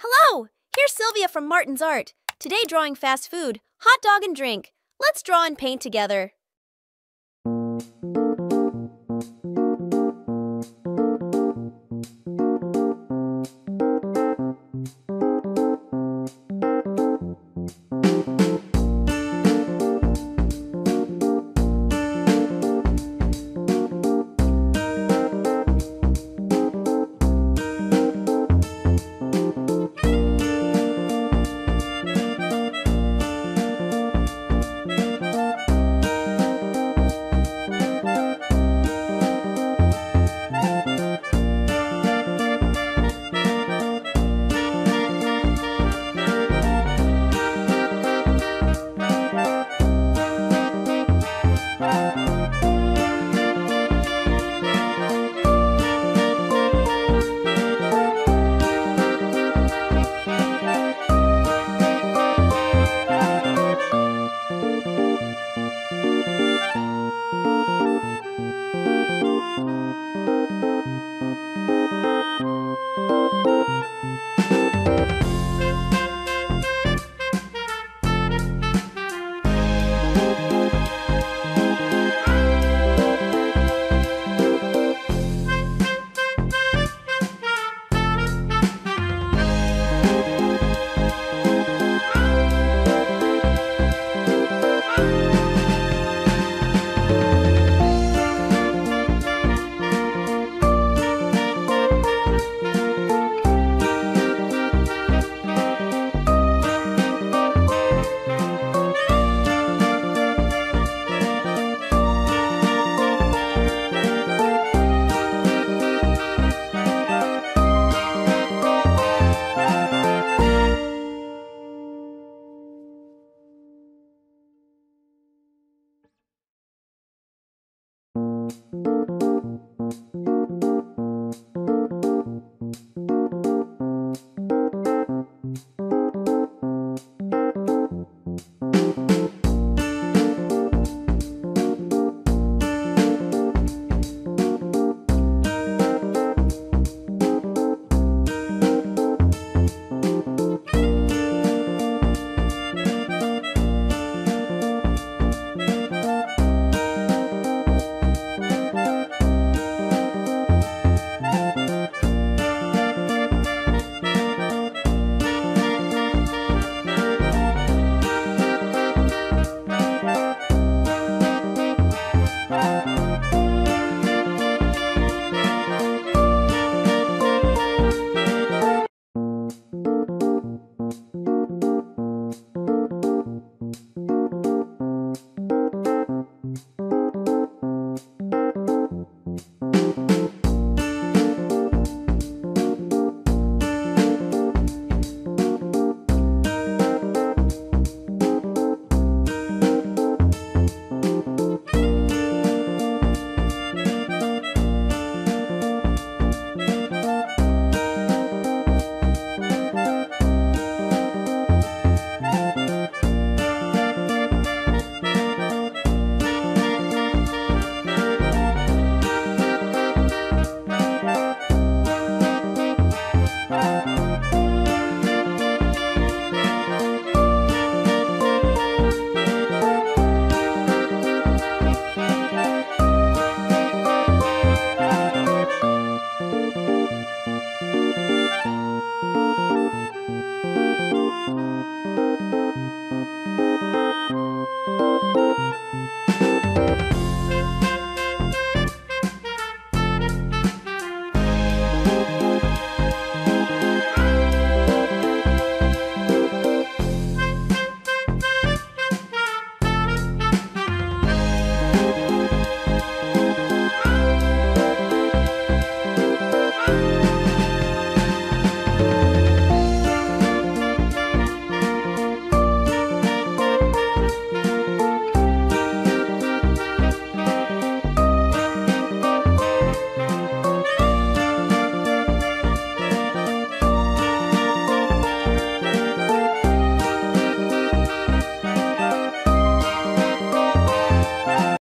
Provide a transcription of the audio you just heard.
Hello! Here's Silvia from Martons Art. Today drawing fast food, hot dog and drink. Let's draw and paint together. Música